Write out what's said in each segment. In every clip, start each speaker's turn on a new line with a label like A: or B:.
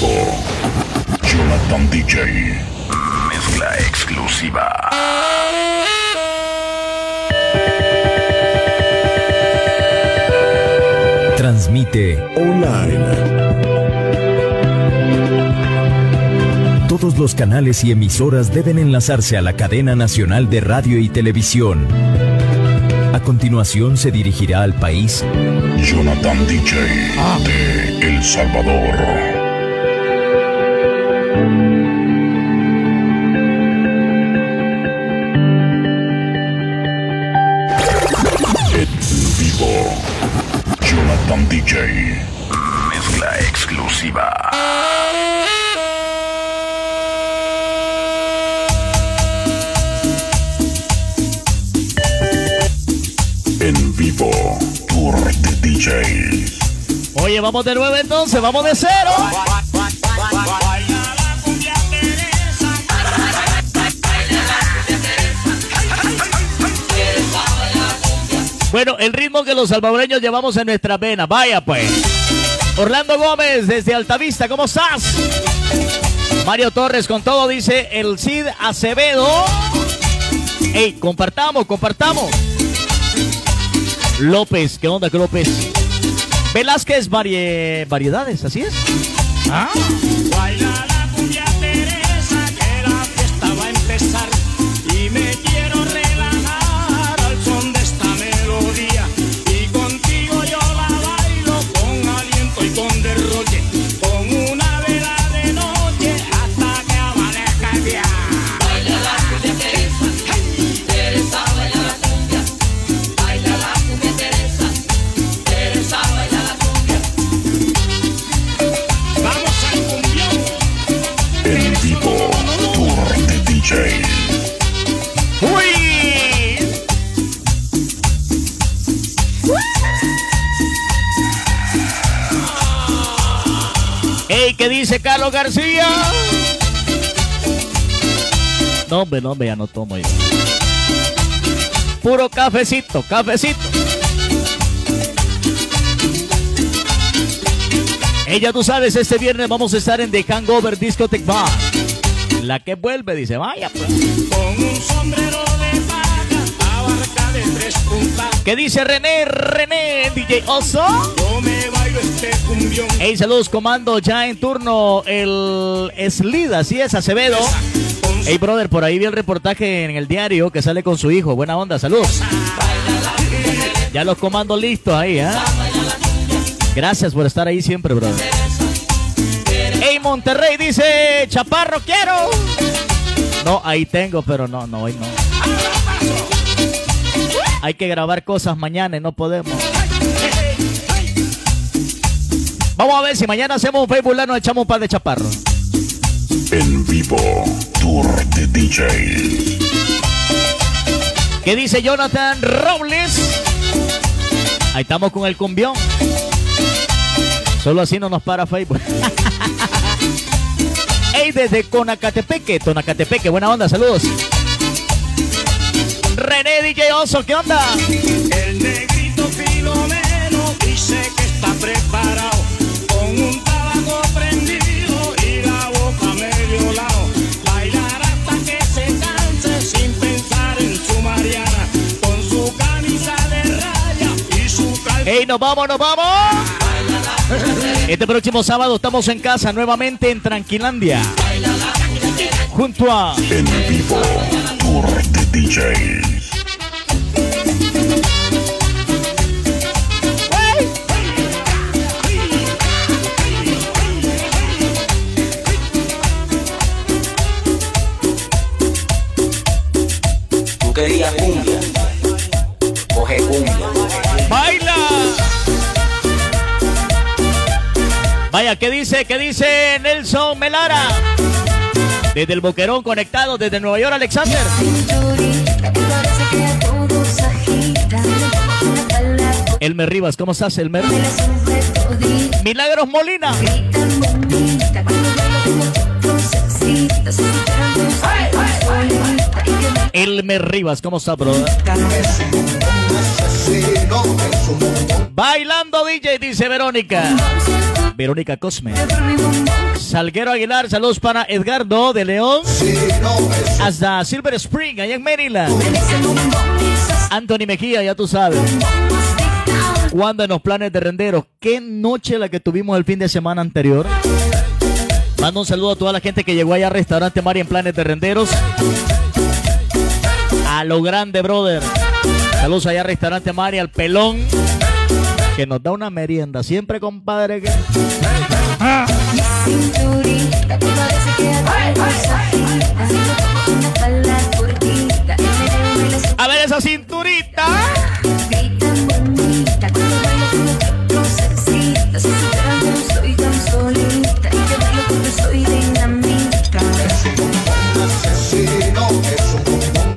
A: Jonathan DJ. Mezcla exclusiva.
B: Transmite online. Todos los canales y emisoras deben enlazarse a la cadena nacional de radio y televisión. A continuación se dirigirá al país
A: Jonathan DJ de El Salvador. Jonathan DJ. Mezcla exclusiva. En vivo. Tour de DJ.
C: Oye, vamos de nueve entonces, vamos de cero. Bueno, el ritmo que los salvadoreños llevamos en nuestra vena. Vaya pues. Orlando Gómez desde Altavista, ¿cómo estás? Mario Torres con todo, dice el Cid Acevedo. Ey, compartamos, compartamos. López, ¿qué onda, López? Velázquez, varie- variedades, así es. Ah. Hombre, no, hombre, ya no tomo yo. Puro cafecito, cafecito. Ella, tú sabes, este viernes vamos a estar en The Hangover Discotech Bar. La que vuelve, dice, vaya pues.
D: Con un sombrero de paja, abarca de tres puntas.
C: ¿Qué dice René? René, DJ Oso.
D: Yo me bailo este cumbión.
C: Hey, saludos, comando. Ya en turno el Slid, así es, Acevedo. Hey, brother, por ahí vi el reportaje en el diario que sale con su hijo. Buena onda, saludos. Ya los comandos listos ahí, ¿eh? Gracias por estar ahí siempre, brother. Hey, Monterrey dice, Chaparro, quiero. No, ahí tengo, pero no, no, hoy no. Hay que grabar cosas mañana y no podemos. Vamos a ver si mañana hacemos un Facebook Live, nos echamos un par de chaparros.
A: En vivo. Tour de DJ.
C: ¿Qué dice Jonathan Robles? Ahí estamos con el cumbión. Solo así no nos para Facebook. Ey, desde Conacatepeque, Tonacatepeque, buena onda, saludos. René DJ Oso, ¿qué onda?
D: el negrito filomeno dice que está preparado.
C: ¡Ey, nos vamos, nos vamos! Este próximo sábado estamos en casa nuevamente en Tranquilandia. Junto a
A: En vivo. Tour de DJ.
E: Tú
C: Vaya, ¿qué dice? ¿Qué dice Nelson Melara? Desde el Boquerón conectado desde Nueva York, Alexander. Elmer Rivas, ¿cómo estás, Elmer? Milagros Molina. Elmer Rivas, ¿cómo estás, brother? Bailando DJ, dice Verónica. Verónica Cosme. Salguero Aguilar, saludos para Edgardo de León. Hasta Silver Spring, allá en Maryland. Anthony Mejía, ya tú sabes. Cuando en los planes de renderos, qué noche la que tuvimos el fin de semana anterior. Mando un saludo a toda la gente que llegó allá al restaurante Mari en planes de renderos. A lo grande, brother. Saludos allá al restaurante Mari, al pelón. Que nos da una merienda. Siempre, compadre. Que... A ver esa cinturita.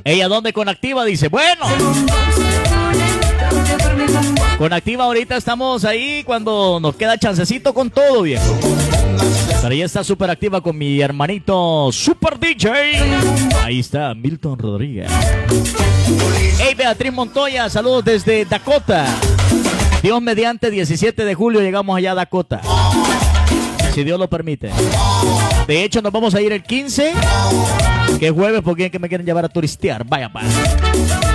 C: Ella, ¿dónde con Activa? Dice, bueno. Con Activa ahorita estamos ahí cuando nos queda chancecito con todo, viejo. Pero ella está súper activa con mi hermanito Super DJ. Ahí está, Milton Rodríguez. Hey, Beatriz Montoya, saludos desde Dakota. Dios mediante, 17 de julio llegamos allá a Dakota. Si Dios lo permite. De hecho, nos vamos a ir el 15, que es jueves, porque es que me quieren llevar a turistear. Vaya, vaya.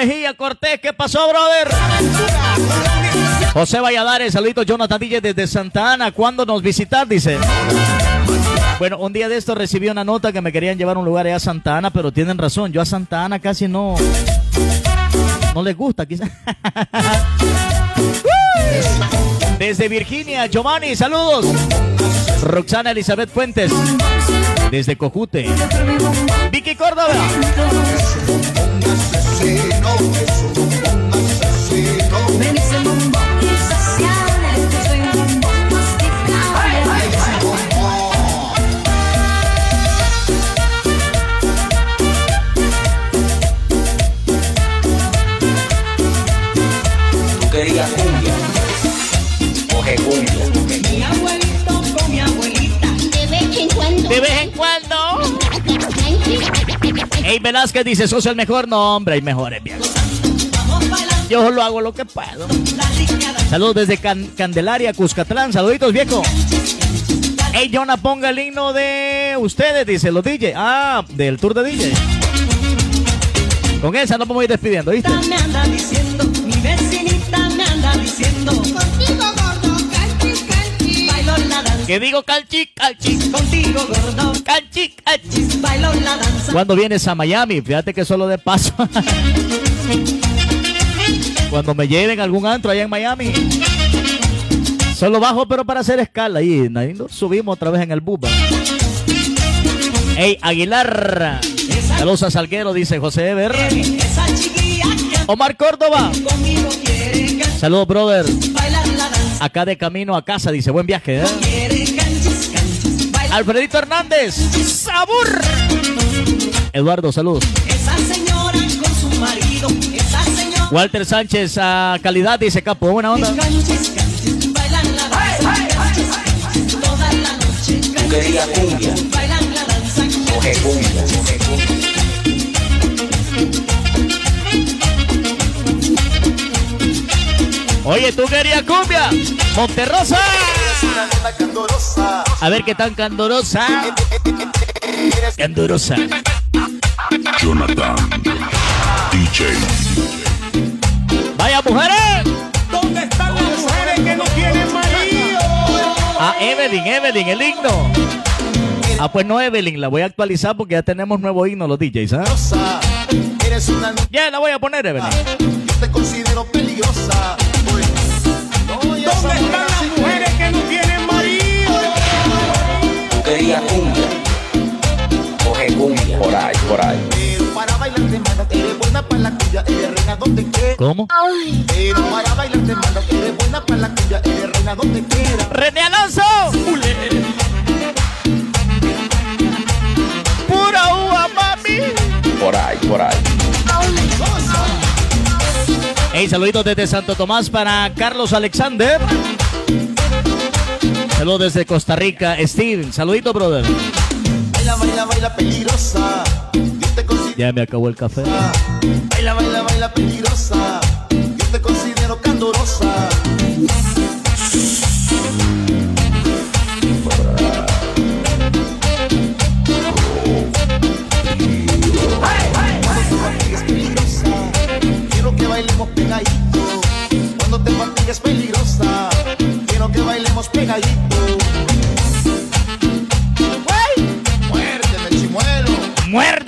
C: Mejía Cortés, ¿qué pasó, brother? José Valladares, saluditos Jonathan DJ desde Santa Ana. ¿Cuándo nos visitar? Dice. Bueno, un día de esto recibí una nota que me querían llevar un lugar allá a Santa Ana, pero tienen razón. Yo a Santa Ana casi no. No les gusta, quizás. Desde Virginia, Giovanni, saludos. Roxana Elizabeth Fuentes. Desde Cojute. Vicky Córdoba.
E: Tú
C: Ey, Velázquez dice, sos el mejor. No, hombre, hay mejores,
F: bailando
C: Yo solo hago lo que puedo. Saludos desde Can- Candelaria, Cuscatlán. Saluditos, viejo. Ey, Jonah, ponga el himno de ustedes, dice los DJ. Ah, del tour de DJ. Con esa nos vamos a ir despidiendo, ¿viste? Que digo calchi, calchi,
F: Contigo gordo,
C: calchi, calchi.
F: bailo la danza.
C: Cuando vienes a Miami, fíjate que solo de paso. Cuando me lleven a algún antro allá en Miami. Solo bajo, pero para hacer escala. Y ahí nos subimos otra vez en el bus. ¿va? Ey, Aguilar. Saludos a Salguero, dice José
F: que
C: Omar Córdoba. Saludos, brother. Acá de camino a casa, dice buen viaje. ¿eh? Alfredito Hernández. Sabur. Eduardo, saludos.
F: Esa señora con su marido, esa señora.
C: Walter Sánchez, a calidad, dice Capo. Buena onda.
E: Coge. Coge cumbia.
C: Oye, tú querías cumbia. Monterrosa. A ver qué tan candorosa. Candorosa.
A: Jonathan DJ.
C: Vaya mujeres.
D: ¿Dónde están las mujeres que no tienen marido?
C: A Evelyn, Evelyn, el himno. Ah, pues no, Evelyn, la voy a actualizar porque ya tenemos nuevo himno los DJs, ¿ah?
G: Eres una niña,
C: Ya la voy a poner, Evelyn.
G: yo te considero peligrosa. Pues,
D: ¿Dónde están
E: Cumbia. Coge cumbia. Por ahí, por ahí.
G: Pero para bailar te manda, eres buena para la cumbia, eres reina donde quiera.
C: ¿Cómo?
G: Pero para bailar te manda, eres buena para la cumbia, eres reina donde quiera.
C: René Alonso. Pura uva, mami.
E: Por ahí, por ahí.
C: Hey, saluditos desde Santo Tomás para Carlos Alexander. Saludos desde Costa Rica, Steve. Saludito, brother.
G: Baila, baila, baila peligrosa.
C: Ya me acabó el café.
G: Baila, baila, baila peligrosa.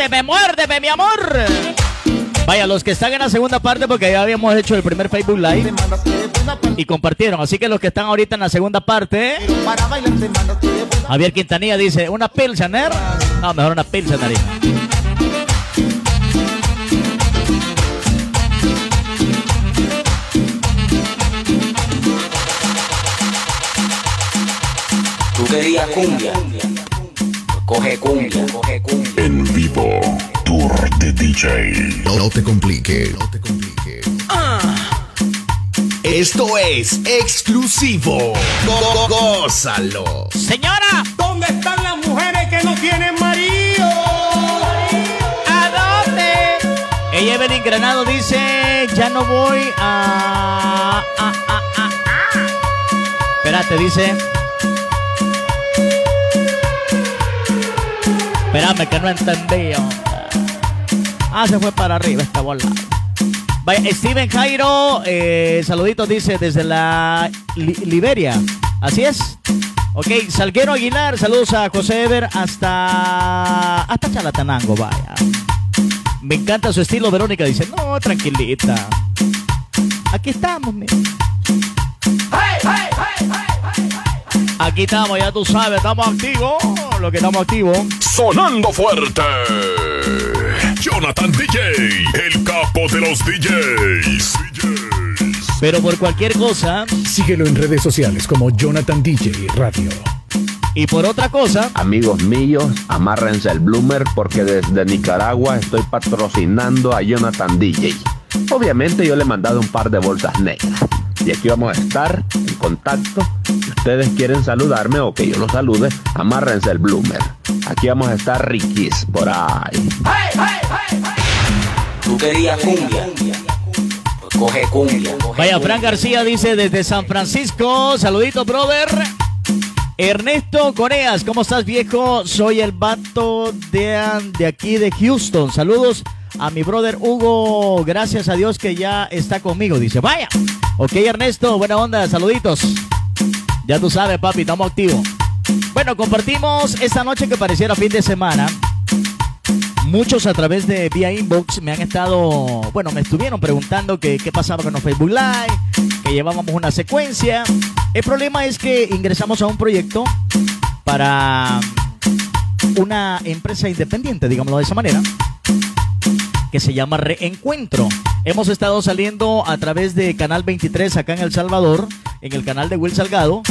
G: Muérdeme,
C: muérdeme, mi amor. Vaya, los que están en la segunda parte, porque ya habíamos hecho el primer Facebook Live y compartieron. Así que los que están ahorita en la segunda parte, Javier Quintanilla dice, ¿una Pilsener? No, mejor una Pilsener.
E: Tú querías cumbia. Coge cumbia, coge cumbia.
A: Vivo, Tour de DJ.
B: No, no te complique, no te complique. Esto es exclusivo. Go- go- Gózalo.
C: Señora,
D: ¿Dónde están las mujeres que no tienen marido?
C: ¿a dónde? Ella Evelyn Granado dice, ya no voy a... a, a, a, a". Espérate, dice... Espérame que no entendí. Ah, se fue para arriba esta bola. Vaya, Steven Jairo, eh, saluditos, dice, desde la Li- Liberia. Así es. Ok, Salguero Aguilar, saludos a José Ever hasta, hasta Chalatenango, vaya. Me encanta su estilo, Verónica dice, no, tranquilita. Aquí estamos, mira. Aquí estamos, ya tú sabes, estamos activos. Lo que estamos activos.
A: Sonando fuerte. Jonathan DJ, el capo de los DJs. DJs.
C: Pero por cualquier cosa
H: Síguelo en redes sociales como Jonathan DJ Radio.
C: y por otra cosa,
I: Amigos míos, amárrense el bloomer porque desde Nicaragua estoy patrocinando a Jonathan DJ. Obviamente yo le he mandado un par de bolsas negras. Y aquí vamos a estar en contacto. Ustedes quieren saludarme o que yo los salude, amárrense el bloomer. Aquí vamos a estar riquis por ahí.
E: Tú querías cumbia. Pues coge cumbia. coge
C: vaya,
E: cumbia.
C: Fran García dice desde San Francisco, saludito, brother. Ernesto Coreas, ¿cómo estás, viejo? Soy el vato de, de aquí de Houston. Saludos a mi brother Hugo. Gracias a Dios que ya está conmigo. Dice, vaya. Ok, Ernesto, buena onda, saluditos. Ya tú sabes, papi, estamos activos. Bueno, compartimos esta noche que pareciera fin de semana. Muchos a través de vía inbox me han estado, bueno, me estuvieron preguntando qué pasaba con los Facebook Live, que llevábamos una secuencia. El problema es que ingresamos a un proyecto para una empresa independiente, digámoslo de esa manera, que se llama Reencuentro. Hemos estado saliendo a través de Canal 23 acá en El Salvador, en el canal de Will Salgado.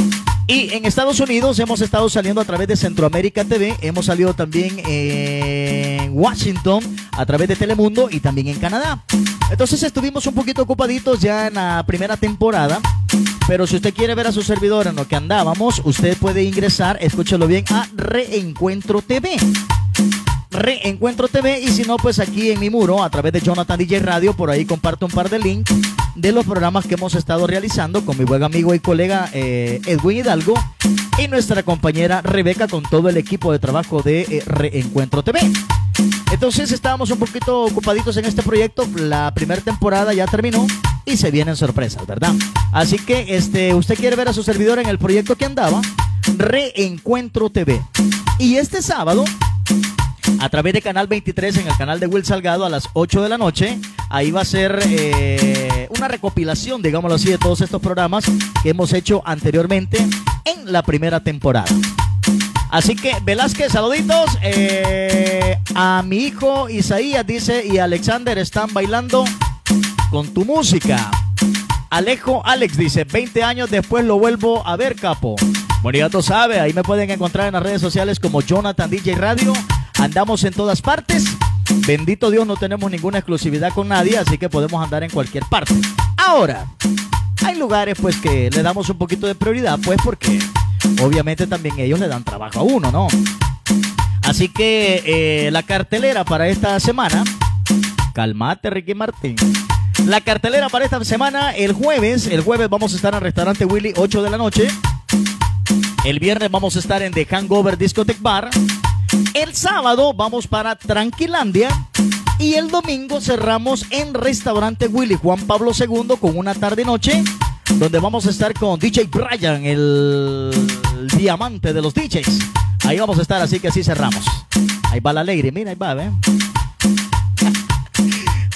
C: Y en Estados Unidos hemos estado saliendo a través de Centroamérica TV, hemos salido también en Washington a través de Telemundo y también en Canadá. Entonces estuvimos un poquito ocupaditos ya en la primera temporada, pero si usted quiere ver a su servidor en lo que andábamos, usted puede ingresar, escúchelo bien, a Reencuentro TV. Reencuentro TV y si no, pues aquí en mi muro, a través de Jonathan DJ Radio, por ahí comparto un par de links de los programas que hemos estado realizando con mi buen amigo y colega eh, Edwin Hidalgo y nuestra compañera Rebeca con todo el equipo de trabajo de eh, Reencuentro TV. Entonces estábamos un poquito ocupaditos en este proyecto, la primera temporada ya terminó y se vienen sorpresas, ¿verdad? Así que este, usted quiere ver a su servidor en el proyecto que andaba, Reencuentro TV. Y este sábado a través de Canal 23 en el canal de Will Salgado a las 8 de la noche. Ahí va a ser eh, una recopilación, digámoslo así, de todos estos programas que hemos hecho anteriormente en la primera temporada. Así que Velázquez, saluditos. eh, a mi hijo Isaías dice y Alexander están bailando con tu música. Alejo Alex dice, 20 años después lo vuelvo a ver, capo. Bueno, ya tú sabes, ahí me pueden encontrar en las redes sociales como Jonathan DJ Radio. Andamos en todas partes. Bendito Dios, no tenemos ninguna exclusividad con nadie, así que podemos andar en cualquier parte. Ahora, hay lugares pues que le damos un poquito de prioridad, pues porque obviamente también ellos le dan trabajo a uno, ¿no? Así que eh, la cartelera para esta semana, calmate Ricky Martín. La cartelera para esta semana, el jueves, el jueves vamos a estar en restaurante Willy 8 de la noche. El viernes vamos a estar en The Hangover Discotech Bar. El sábado vamos para Tranquilandia. Y el domingo cerramos en Restaurante Willy Juan Pablo II con una tarde-noche donde vamos a estar con DJ Brian, el, diamante de los DJs. Ahí vamos a estar, así que así cerramos. Ahí va la alegre, mira, ahí va, ¿ven?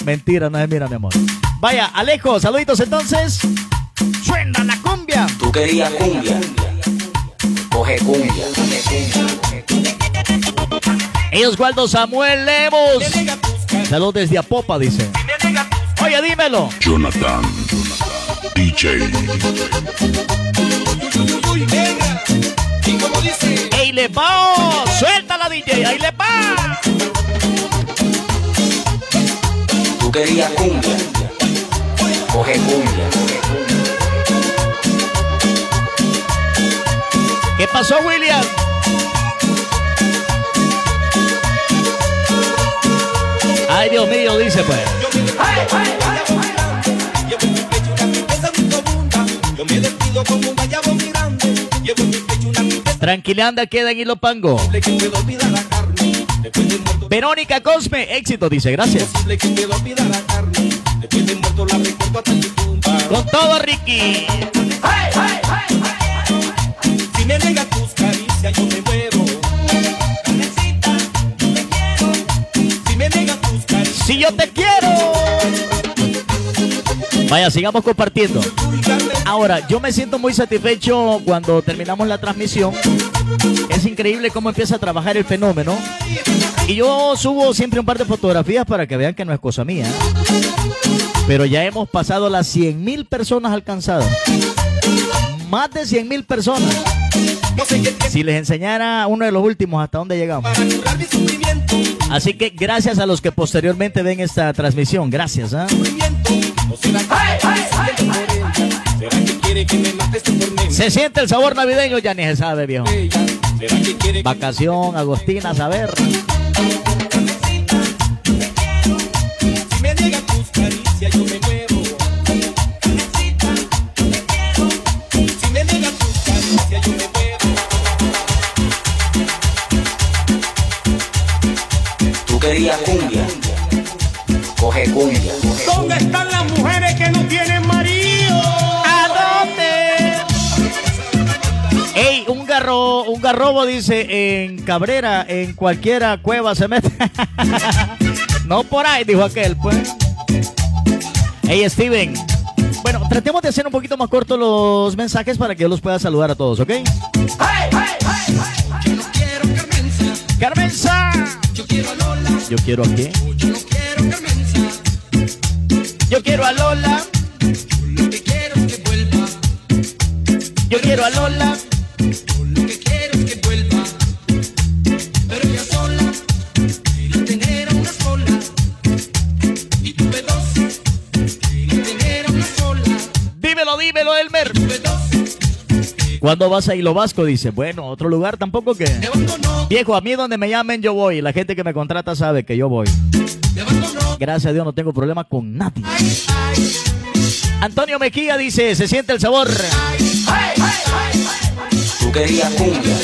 C: Mentira, no es mira, mi amor. Vaya, Alejo, saluditos entonces. Suena la cumbia.
E: Tú querías cumbia. Coge cumbia.
C: Ellos Waldo Samuel Lemos. Saludos desde Apopa, dice. Oye, dímelo.
A: Jonathan DJ.
C: ¡Ey, le va! ¡Suéltala, DJ! ¡Ahí le va!
E: Tú querías cumbia. Coge cumbia.
C: ¿Qué pasó, William? Ay, Dios mío, dice pues. Tranquilanda queda en Ilopango. Verónica Cosme, éxito, dice, gracias. Con todo, Ricky.
D: Si me negas tus caricias, yo me muero. Si
C: yo te quiero. Vaya, sigamos compartiendo. Ahora, yo me siento muy satisfecho cuando terminamos la transmisión. Es increíble cómo empieza a trabajar el fenómeno. Y yo subo siempre un par de fotografías para que vean que no es cosa mía. Pero ya hemos pasado las 100 mil personas alcanzadas. Más de 100 mil personas. Si les enseñara uno de los últimos hasta dónde llegamos. Así que gracias a los que posteriormente ven esta transmisión. Gracias. ¿ah? Se siente el sabor navideño, ya ni se sabe, viejo. Vacación, Agostina, a saber.
E: Cumbia. Coge cumbia.
D: ¿Dónde están las mujeres que no tienen marido?
C: ¿A dónde? Ey, un garro, un garrobo dice en Cabrera, en cualquiera cueva se mete. no por ahí, dijo aquel, pues. Ey, Steven. Bueno, tratemos de hacer un poquito más cortos los mensajes para que yo los pueda saludar a todos, ¿ok? Carmenza.
D: Yo quiero a Lola.
C: Yo quiero a qué?
D: Yo quiero
C: quiero a Lola.
D: Lo que quiero es que vuelva.
C: Yo quiero a Lola.
D: Lo que quiero es que vuelva. Pero ella sola. Quería tener a una sola. Y tuve dos. Quería tener a una sola.
C: Dímelo, dímelo, Elmer. ¿Cuándo vas a Hilo Vasco? Dice, bueno, otro lugar tampoco que... Viejo, a mí donde me llamen yo voy. La gente que me contrata sabe que yo voy. Gracias a Dios no tengo problema con nadie. Antonio Mejía dice, se siente el sabor.
E: Tú querías cumbia.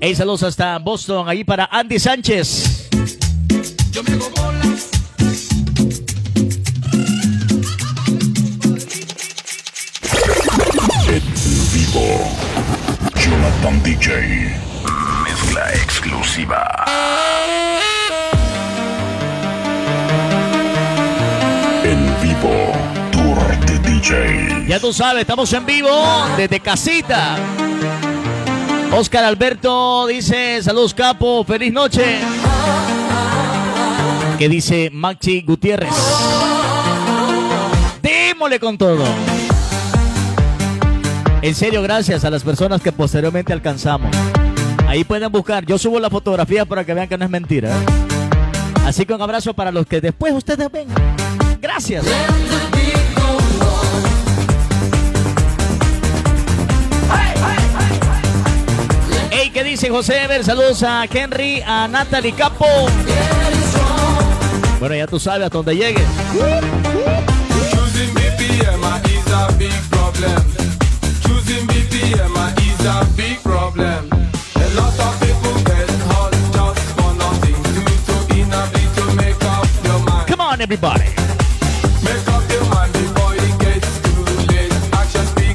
C: Hey, saludos hasta Boston, ahí para Andy Sánchez.
D: Yo me
A: DJ. Mezcla exclusiva. En vivo. Tour de DJ.
C: Ya tú sabes, estamos en vivo desde casita. Oscar Alberto dice, saludos capo, feliz noche. ¿Qué dice Maxi Gutiérrez? Démosle con todo. En serio, gracias a las personas que posteriormente alcanzamos. Ahí pueden buscar, yo subo la fotografía para que vean que no es mentira. ¿eh? Así que un abrazo para los que después ustedes ven. Gracias. Hey, ¿qué dice José Ever? Saludos a Henry, a Natalie Capo. Bueno, ya tú sabes hasta donde llegues. Come on, everybody.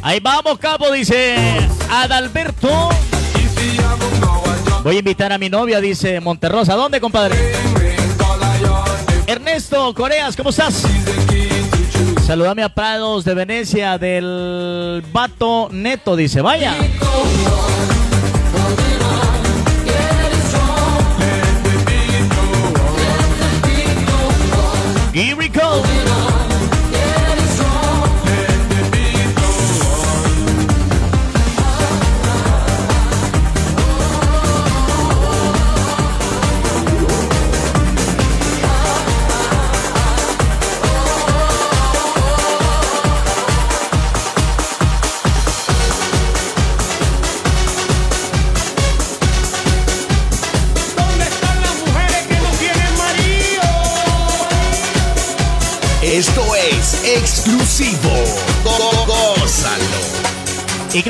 C: Ahí vamos, capo, dice Adalberto. Voy a invitar a mi novia, dice Monterrosa. ¿Dónde, compadre? Ernesto Coreas, ¿cómo estás? Saludame a Prados de Venecia del Vato Neto, dice. Vaya. Here we go.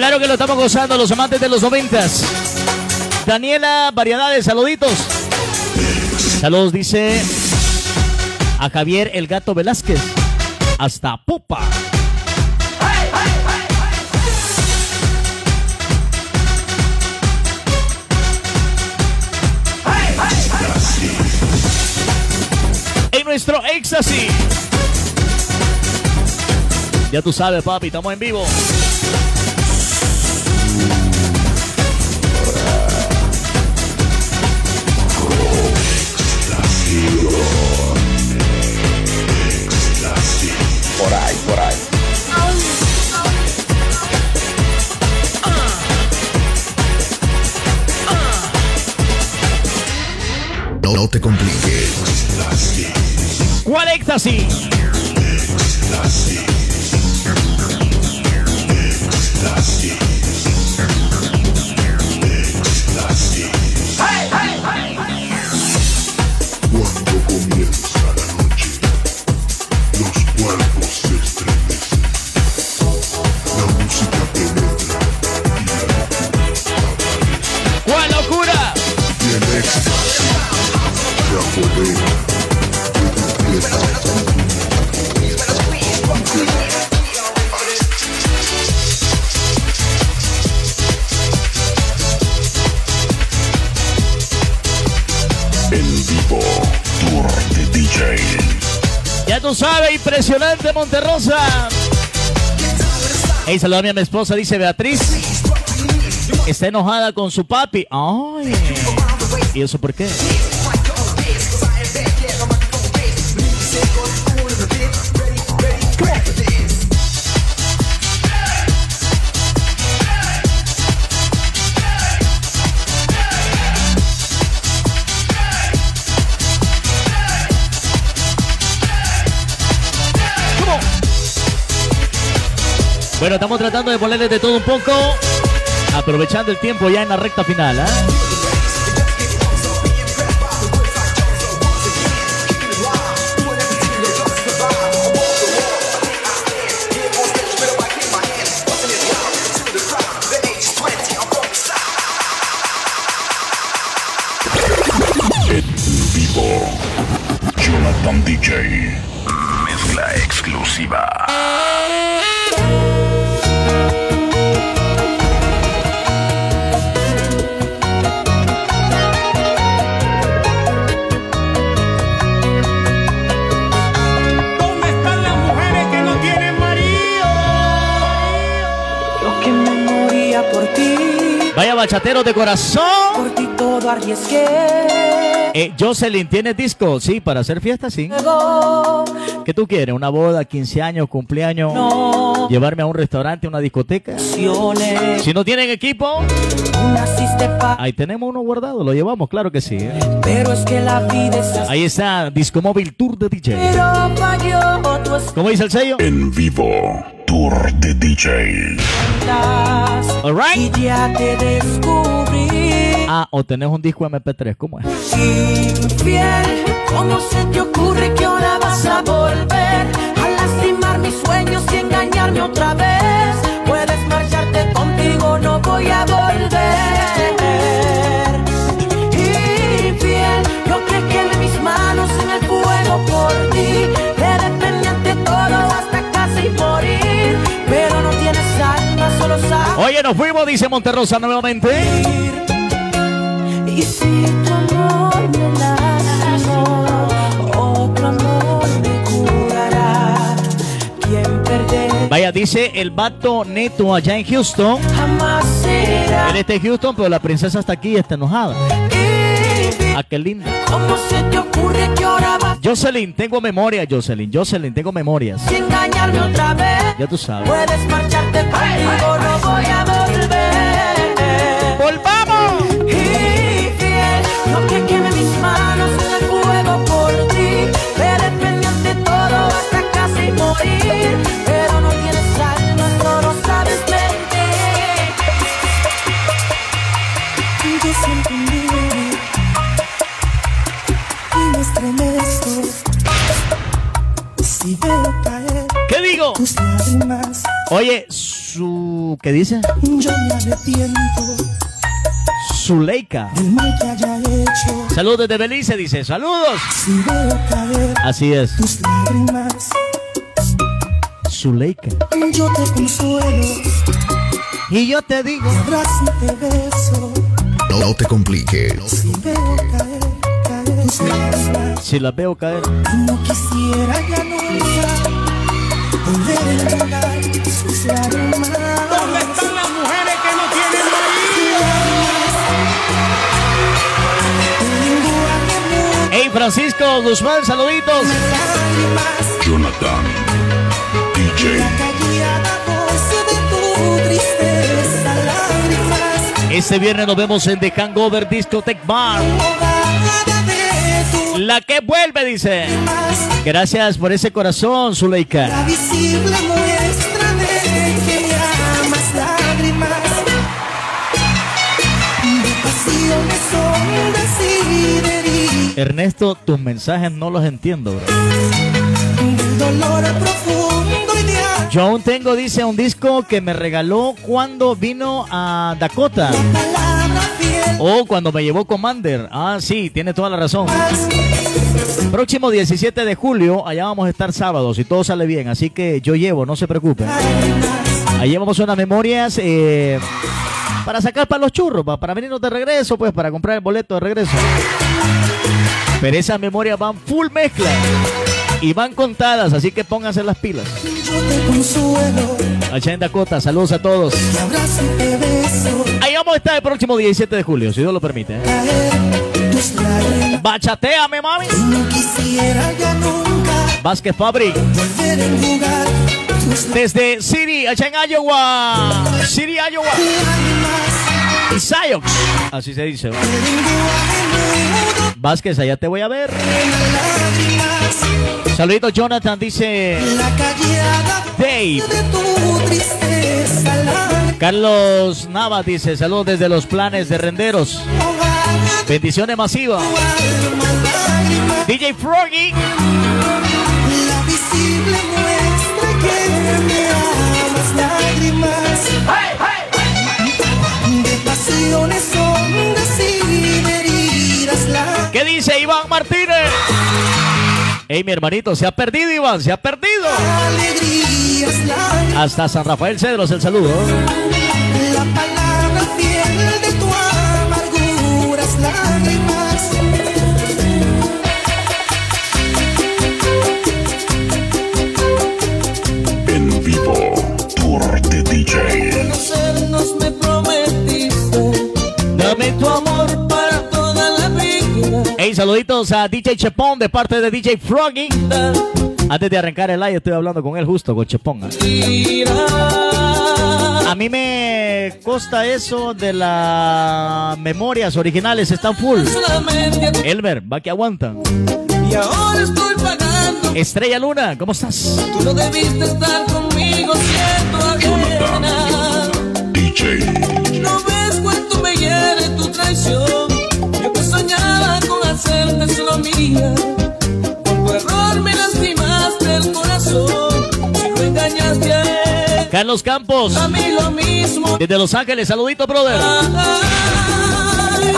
C: Claro que lo estamos gozando los amantes de los noventas. Daniela Variedades, saluditos. Saludos, dice a Javier el Gato Velázquez. Hasta Pupa. En nuestro éxtasis. Ya tú sabes, papi, estamos en vivo.
J: No, no te compliques.
C: ¿Cuál éxtasis?
K: Cuando
C: impresionante Monterrosa. Hey, saludame a mi esposa, dice Beatriz. Está enojada con su papi. Ay. ¿Y eso por qué? Bueno, estamos tratando de ponerle de todo un poco, aprovechando el tiempo ya en la recta final. ¿ah? Vaya bachateros de corazón.
L: por ti todo arriesgué.
C: Eh, Jocelyn, ¿tienes disco? Sí, para hacer fiesta, sí.
L: Luego
C: ¿Qué tú quieres? ¿Una boda, 15 años, cumpleaños?
L: No.
C: ¿Llevarme a un restaurante, una discoteca?
L: opciones,
C: Si no tienen equipo, ahí tenemos uno guardado, lo llevamos, claro que sí. ¿eh?
L: Pero es que la vida es así.
C: Ahí está, Disco Móvil Tour de DJ.
L: Pero falló tu
C: ¿Cómo dice el sello?
K: En vivo, Tour de DJ.
L: estás
C: Alright.
L: y ya te descubrí.
C: Ah, o tenés un disco MP3, ¿cómo es?
L: Infiel, ¿cómo se te ocurre que ahora vas a volver a lastimar mis sueños y engañarme otra vez? Puedes marcharte contigo, no voy a volver.
C: Oye, nos fuimos, dice Monterrosa nuevamente.
L: Y si tu amor me lastimó, otro amor me curará. ¿Quién perderá?
C: Vaya, dice el vato neto allá en Houston.
L: Jamás será.
C: Él está en Houston, pero la princesa está aquí y está enojada. Ah, qué lindo.
L: ¿Cómo se te ocurre que ahora vas
C: Jocelyn, tengo memoria, Jocelyn. Jocelyn, tengo memorias.
L: a engañarme otra vez?
C: Ya tú sabes.
L: Puedes marcharte conmigo, no voy a volver.
C: Oye, su... ¿Qué dice?
M: Yo me arrepiento
C: Zuleika.
M: del mal que haya hecho.
C: Saludos desde Belice, dice. Saludos.
M: Si veo caer
C: Así es.
M: tus lágrimas,
C: Zuleika.
M: yo te consuelo,
C: Y yo te digo.
M: te abrazo y te beso.
J: No, no te compliques.
M: Si veo caer, caer tus lágrimas,
C: Si la veo caer.
M: no quisiera ya nunca volver
C: Hey, Francisco Guzmán, saluditos.
A: Jonathan DJ.
C: Este viernes nos vemos en The Hangover Discotech Bar. La que vuelve, dice. Gracias por ese corazón, Zuleika.
M: La visible
C: Ernesto, tus mensajes no los entiendo, bro. Yo aún tengo, dice, un disco que me regaló cuando vino a Dakota. O cuando me llevó Commander. Ah, sí, tiene toda la razón. Próximo 17 de julio, allá vamos a estar sábados y todo sale bien. Así que yo llevo, no se preocupen. Ahí llevamos unas memorias eh, para sacar para los churros, pa- para venirnos de regreso, pues, para comprar el boleto de regreso. Pero esas memorias van full mezcla y van contadas, así que pónganse las pilas. Allá en Dakota, saludos a todos. Ahí vamos a estar el próximo 17 de julio, si Dios lo permite. ¿eh? Bachateame, mami. Vázquez Fabric. Desde City, allá en Iowa. City, Iowa. Y. Así se dice. Vázquez, allá te voy a ver. Saludito, Jonathan, dice
M: La
C: Dave.
M: de tu tristeza, la
C: Carlos Navas dice, saludos desde los planes de renderos. Bendiciones masivas. DJ Froggy. Hey, mi hermanito, se ha perdido, Iván, se ha perdido. Hasta San Rafael Cedros, el saludo. Hey, saluditos a DJ Chepón de parte de DJ Froggy. Antes de arrancar el live, estoy hablando con él justo, con Chepón. A mí me costa eso de las memorias originales, están full. Elmer, va que aguanta.
L: y ahora estoy pagando.
C: Estrella Luna, ¿cómo estás?
L: Tú no debiste estar conmigo siendo ajena.
A: DJ.
L: No ves cuánto me hiere tu traición. Yo que soñaba con hacerte solo mía. Con tu error me lastimaste el corazón, si lo engañaste a él.
C: Carlos Campos.
L: A mí lo mismo.
C: Desde Los Ángeles, saludito, brother.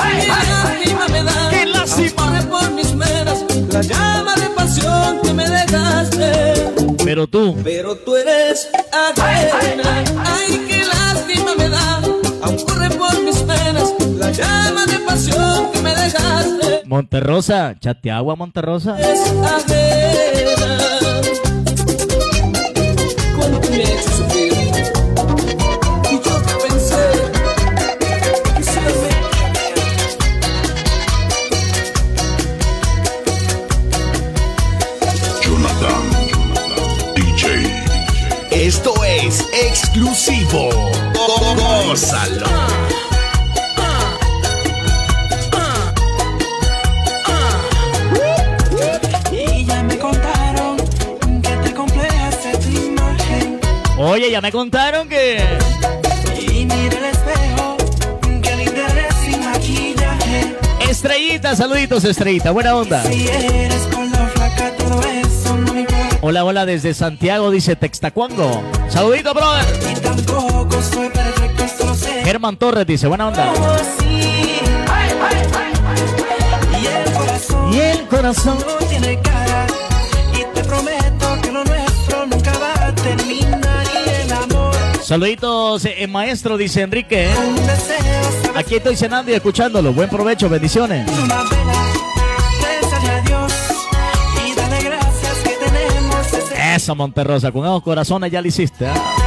L: Ay, ay, ay, me da.
C: ¡Qué lástima!
L: por mis meras la llama de pasión que me dejaste.
C: Pero tú.
L: Pero tú eres ajena. Ay, qué lástima me da. Aún corre por mis penas la llama de pasión que me
F: dejaste.
C: Monterrosa, chateagua Monterrosa.
F: es ajena. Cuánto me ha hecho sufrir. Y yo que pensé que se me
A: Jonathan, DJ.
J: Esto es exclusivo. Gózalo.
C: Oye, ya me contaron que.
L: Y mira el espejo, que linda eres sin maquillaje.
C: Estrellita, saluditos, Estrellita, buena onda.
L: Si eres con la flaca, todo eso no me importa.
C: Hola, hola, desde Santiago, dice Textacuango. Saludito, brother.
L: Y tampoco soy perfecto, esto lo sé.
C: Germán Torres dice, buena onda.
L: Como así. Y el corazón
C: Y el corazón.
L: no tiene cara.
C: Saluditos, eh, maestro, dice Enrique. Aquí estoy cenando y escuchándolo. Buen provecho, bendiciones. Eso, Monterrosa, con esos corazones ya lo hiciste. ¿ah?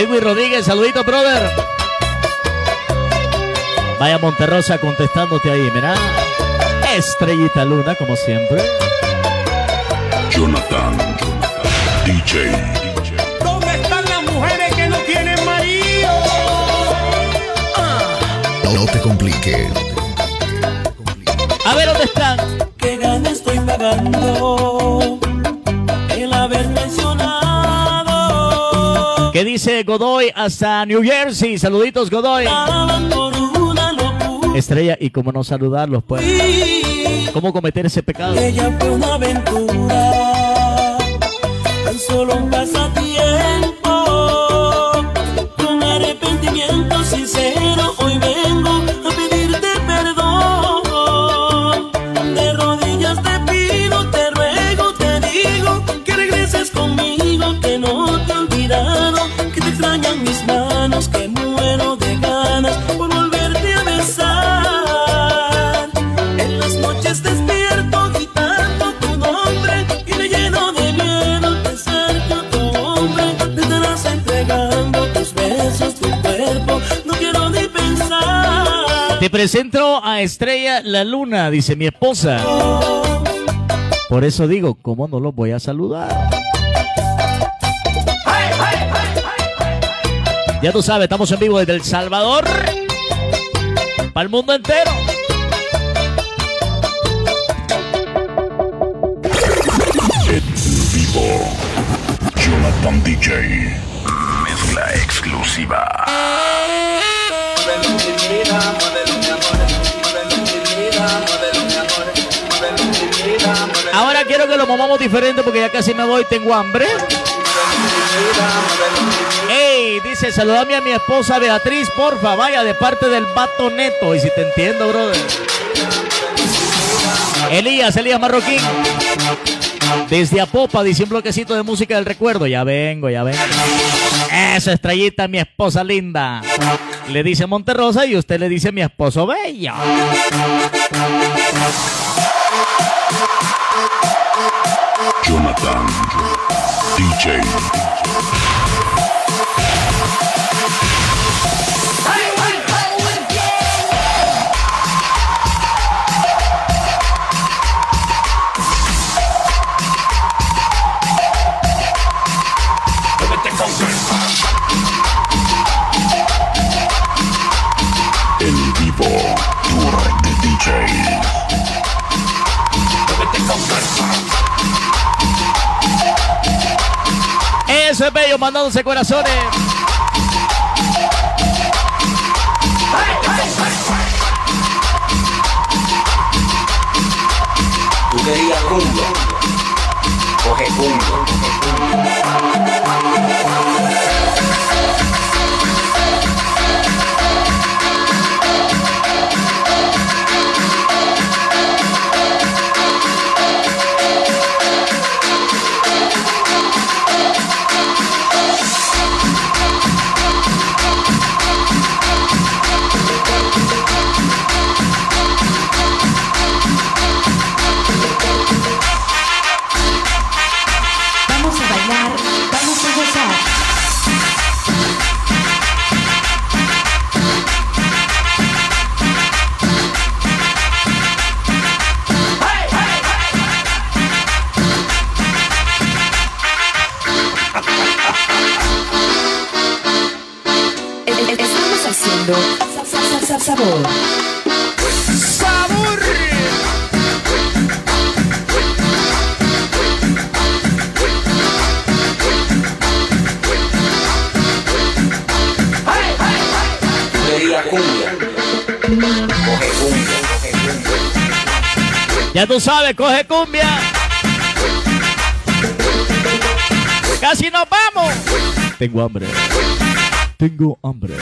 C: Edwin Rodríguez, saludito, brother. Vaya Monterrosa contestándote ahí, mira. Estrellita Luna, como siempre.
A: Jonathan, DJ.
D: ¿Dónde están las mujeres que no tienen marido?
J: No te compliques.
C: A ver dónde están.
L: que gana estoy pagando
C: ¿Qué dice Godoy hasta New Jersey? Saluditos, Godoy. Estrella, y cómo no saludarlos, pues. ¿Cómo cometer ese pecado?
L: Ella fue una aventura, tan solo un pasatiempo.
C: Presento a Estrella La Luna, dice mi esposa. Por eso digo, ¿cómo no los voy a saludar? Ya tú sabes, estamos en vivo desde El Salvador. Para el mundo entero.
A: En vivo. Jonathan DJ. Mezcla exclusiva.
C: Lo movamos diferente porque ya casi me voy, tengo hambre. Ey, dice, saludame a mi esposa Beatriz, porfa, vaya, de parte del vato neto. Y si te entiendo, brother. Elías, Elías Marroquín. Desde Apopa, dice un bloquecito de música del recuerdo. Ya vengo, ya vengo. Esa estrellita, mi esposa linda. Le dice Monterrosa y usted le dice mi esposo bello.
A: Jonathan, DJ.
C: Es bello, mandándose corazones. Tengo hambre. Tengo hambre.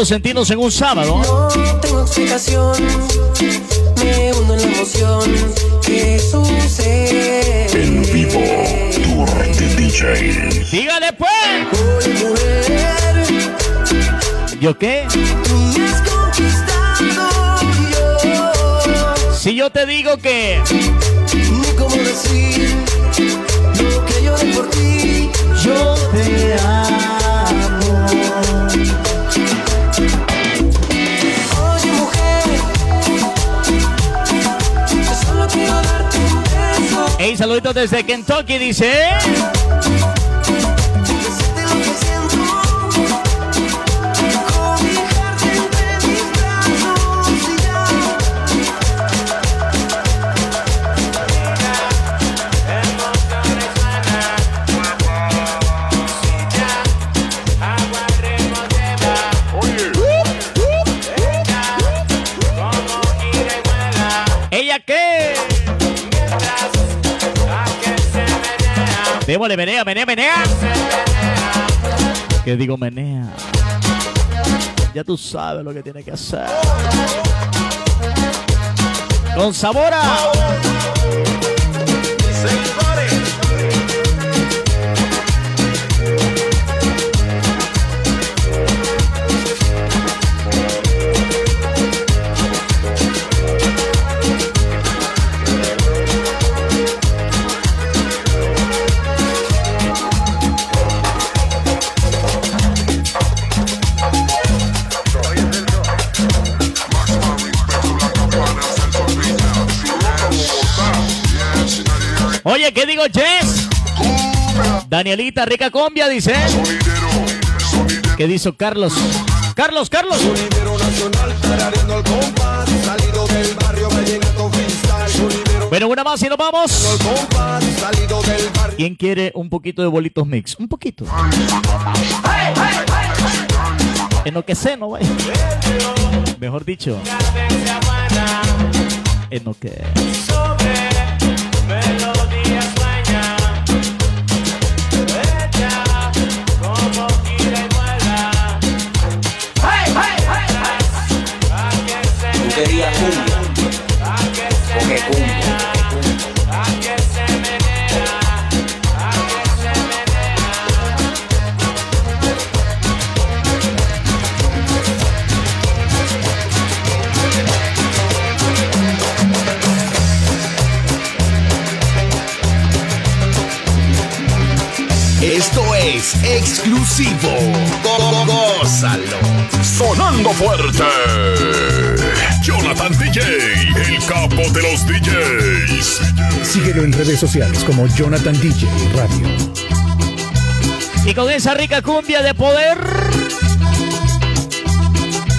C: Provocando sentirnos en un sábado?
N: No tengo explicación, me hundo en la emoción que sucede.
A: En vivo. Tour de DJ.
C: Dígale pues.
N: Oye mujer,
C: ¿Yo qué?
N: tú me has conquistado yo.
C: Si yo te digo que
N: Ni cómo decir lo que yo por ti.
C: yo saluditos desde Kentucky, dice. Démosle, menea, menea, menea. ¿Qué digo menea? Ya tú sabes lo que tiene que hacer. Con sabor Oye, ¿qué digo, Jess? Danielita, rica combia, dice. ¿Qué dice Carlos? Carlos, Carlos. Bueno, una más y nos vamos. ¿Quién quiere un poquito de bolitos mix? Un poquito. En lo que sé, no vaya. Mejor dicho. En lo que.
E: sería tuya o que cumpla.
J: Esto es exclusivo. Gózalo.
A: Sonando fuerte. Jonathan DJ, el capo de los DJs.
H: Síguelo en redes sociales como Jonathan DJ Radio.
C: Y con esa rica cumbia de poder.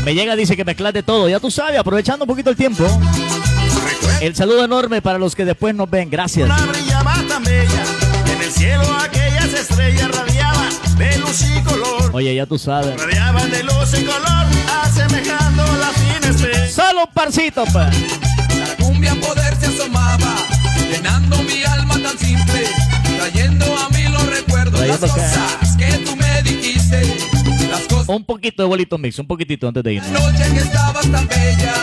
C: Me llega, dice que mezclaste todo. Ya tú sabes, aprovechando un poquito el tiempo. El saludo enorme para los que después nos ven. Gracias.
G: Una brillaba tan bella, en el cielo aquellas estrellas radiaban de luz y color.
C: Oye, ya tú sabes.
G: Radiaban de luz y color, asemejando la fina estrella.
C: Solo un parcito, pues.
O: La cumbia poder se asomaba, llenando mi alma tan simple, trayendo a mí los recuerdos, las
C: Trayendo qué?
O: cosas que tú me dijiste, las cosas
C: Un poquito de bolito mix, un poquitito antes de irnos.
O: noche que estabas tan bella.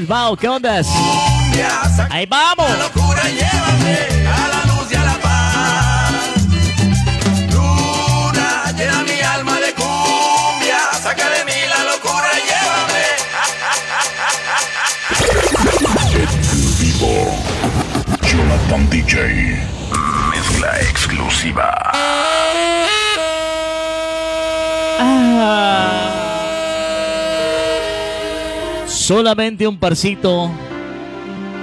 C: Les va! ¿Qué onda? ¡Ahí vamos!
G: locura, llévame a la luz y a la paz. Luna, llena mi alma de cumbia, saca de mí la locura, llévame.
A: En vivo. Jonathan DJ. Mezcla exclusiva.
C: Solamente un parcito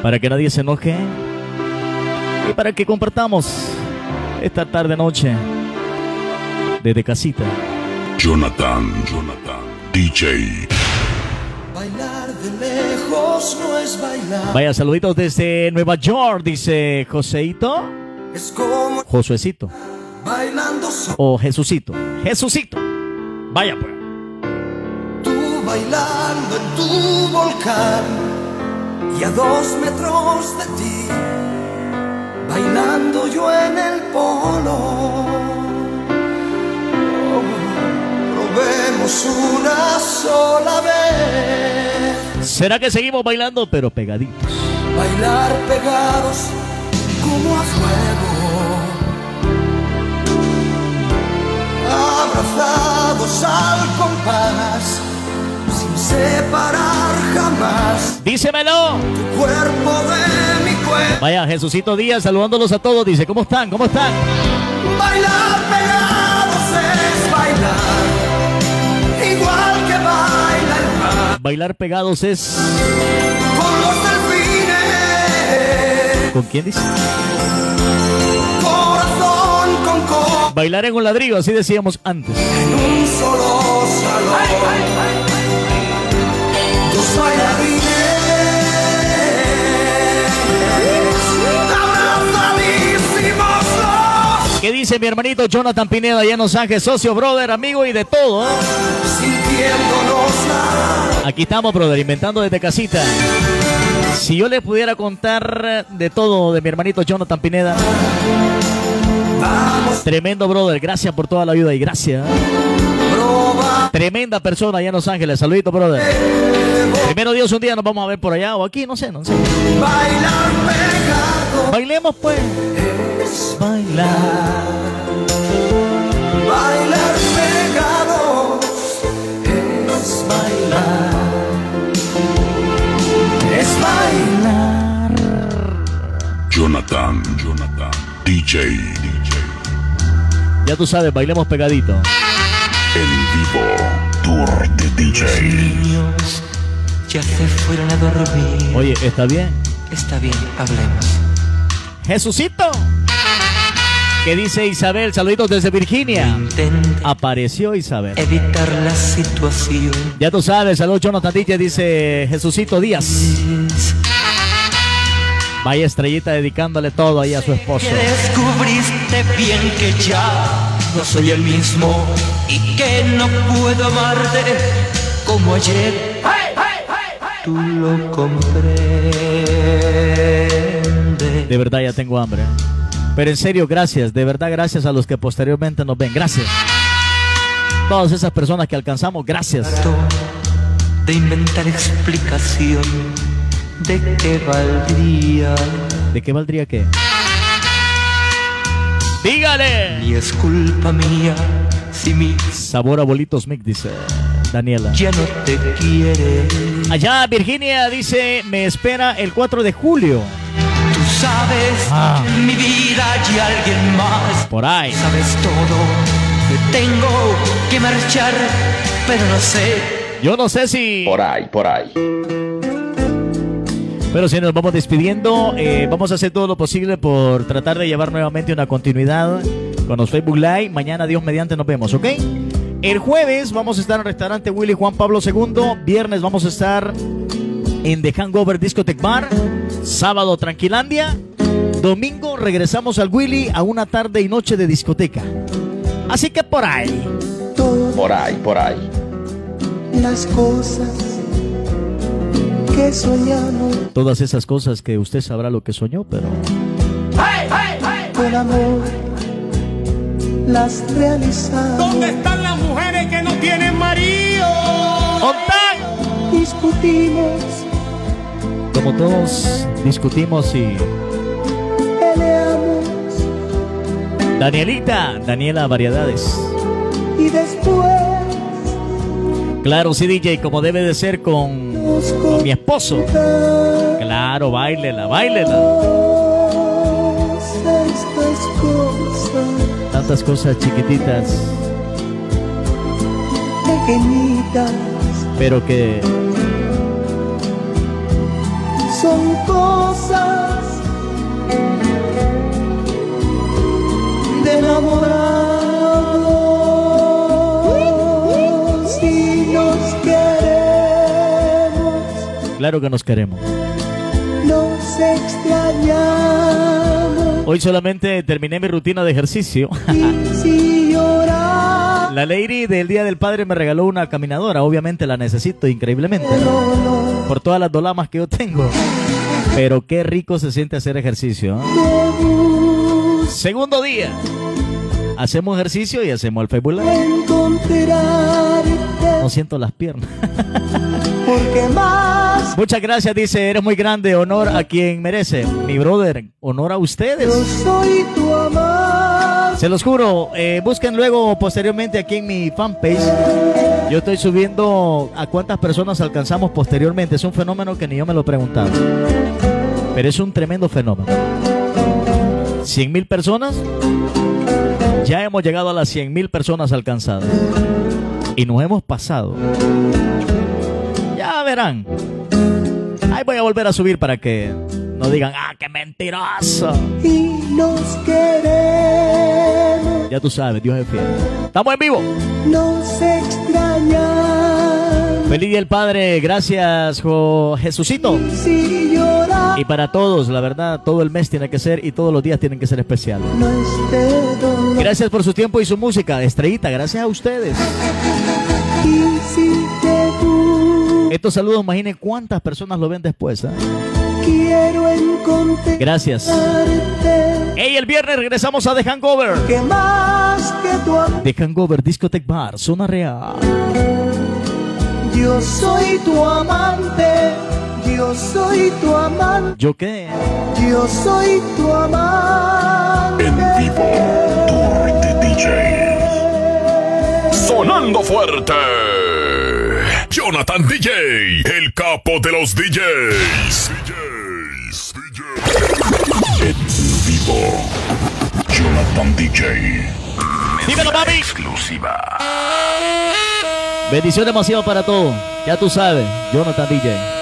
C: para que nadie se enoje y para que compartamos esta tarde noche desde casita.
A: Jonathan, Jonathan DJ.
N: Bailar de lejos no es bailar.
C: Vaya, saluditos desde Nueva York, dice Joseito.
N: Es como
C: Josuecito.
N: bailando solo.
C: O Jesucito. Jesucito. Vaya pues.
N: Bailando en tu volcán y a dos metros de ti, bailando yo en el polo. Oh, probemos una sola vez,
C: ¿Será que seguimos bailando pero pegaditos?
N: bailar pegados como a fuego, abrazados al compás, separar jamás.
C: Dísemelo.
N: Tu cuerpo de mi cuerpo.
C: Vaya, Jesucito Díaz saludándolos a todos. Dice, ¿cómo están? ¿Cómo están?
N: Bailar pegados es bailar, igual que baila el mar
C: Bailar pegados es...
N: con los delfines.
C: ¿Con quién dice?
N: Corazón con corazón
C: Bailar en un ladrillo, así decíamos antes.
N: en un solo salón. Dos bailarines, abrazadísimos los,
C: ¿Qué dice mi hermanito Jonathan Pineda allá en Los Ángeles? Socio, brother, amigo y de todo. ¿eh? Aquí estamos, brother, inventando desde casita. Si yo le pudiera contar de todo de mi hermanito Jonathan Pineda. Tremendo, brother. Gracias por toda la ayuda y gracias. Tremenda persona allá en Los Ángeles. Saludito, brother. Primero Dios, un día nos vamos a ver por allá o aquí, no sé, no sé.
N: bailar pegado.
C: Bailemos, pues. Bailar.
N: Bailar pegados es bailar. Es bailar.
A: Jonathan, Jonathan DJ.
C: Ya tú sabes, bailemos pegadito.
A: En vivo. Tour de DJ.
P: Ya se fueron a dormir.
C: Oye, ¿está bien?
P: Está bien, hablemos.
C: Jesucito. ¿Qué dice Isabel? Saluditos desde Virginia. Apareció Isabel.
P: Evitar la situación.
C: Ya tú sabes, saludos Jonathan DJ, dice Jesucito Díaz. Vaya estrellita dedicándole todo ahí a su esposo.
P: Que descubriste bien que ya no soy el mismo y que no puedo amarte como ayer. Tú lo comprendes.
C: De verdad ya tengo hambre. Pero en serio, gracias. De verdad, gracias a los que posteriormente nos ven. Gracias. Todas esas personas que alcanzamos, gracias.
P: De inventar explicación de qué valdría.
C: ¿De qué valdría qué? Dígale.
P: Ni es culpa mía si mi
C: Sabor a bolitos Mick, dice Daniela.
P: ya no te quiere.
C: Allá Virginia dice, me espera el 4 de julio.
P: Tú sabes
C: Ah.
P: que en mi vida hay alguien más.
C: Por ahí.
P: Sabes todo. Que tengo que marchar, pero no sé.
C: Yo no sé si...
I: Por ahí, por ahí.
C: Pero si nos vamos despidiendo, eh, vamos a hacer todo lo posible por tratar de llevar nuevamente una continuidad con los Facebook Live. Mañana, Dios mediante, nos vemos, ¿ok? El jueves vamos a estar en el restaurante Willy Juan Pablo II. Viernes vamos a estar en The Hangover Discotech Bar. Sábado, Tranquilandia. Domingo regresamos al Willy a una tarde y noche de discoteca. Así que por ahí.
I: Por ahí, por ahí.
M: Las cosas que soñamos
C: Todas esas cosas que usted sabrá lo que soñó, pero...
M: con amor las realizamos.
D: ¿Dónde están las mujeres que no tienen marido?
M: Discutimos,
C: Como todos discutimos y...
M: peleamos
C: Danielita, Daniela Variedades.
M: y después
C: Claro, sí, DJ, como debe de ser con, con mi esposo. Claro, bailela, bailela. Tantas cosas chiquititas,
M: pequeñitas.
C: Pero que
M: son cosas de enamorados y nos queremos,
C: claro que nos queremos.
M: nos extrañamos
C: Hoy solamente terminé mi rutina de ejercicio. La lady del Día del Padre me regaló una caminadora. Obviamente la necesito increíblemente. Por todas las dolamas que yo tengo. Pero qué rico se siente hacer ejercicio. ¿eh? Segundo día. Hacemos ejercicio y hacemos el Facebook Live. No siento las piernas.
M: porque más
C: Muchas gracias, dice, eres muy grande, honor a quien merece. Mi brother, honor a
M: yo
C: ustedes.
M: soy tu amante
C: Se los juro, eh, busquen luego posteriormente aquí en mi fanpage. Yo estoy subiendo a cuántas personas alcanzamos posteriormente. Es un fenómeno que ni yo me lo preguntaba. Pero es un tremendo fenómeno. 100 mil personas. Ya hemos llegado a las 100 mil personas alcanzadas. Y nos hemos pasado. Verán. Ahí voy a volver a subir para que no digan, ah, qué mentiroso.
M: y nos queremos,
C: Ya tú sabes, Dios es fiel. Estamos en vivo.
M: nos extrañamos
C: Feliz Día del Padre. Gracias, Jo- Jesucito.
M: si
C: Y para todos, la verdad, todo el mes tiene que ser y todos los días tienen que ser especiales.
M: no
C: Gracias por su tiempo y su música. Estrellita, gracias a ustedes. Estos saludos, imaginen cuántas personas lo ven después. ¿eh?
M: quiero encontrarte
C: Gracias. Hey, el viernes regresamos a The Hangover.
M: que más que tu amor
C: The Hangover Discotech Bar, zona real.
M: yo soy tu amante yo soy tu amante
C: ¿Yo qué?
M: yo soy tu amante
A: En vivo, Tour de DJ.
J: Sonando fuerte. Jonathan DJ, el capo de los DJs.
A: En vivo, Jonathan DJ.
C: Dímelo, papi.
J: Exclusiva.
C: Bendición demasiado para todos. Ya tú sabes, Jonathan DJ.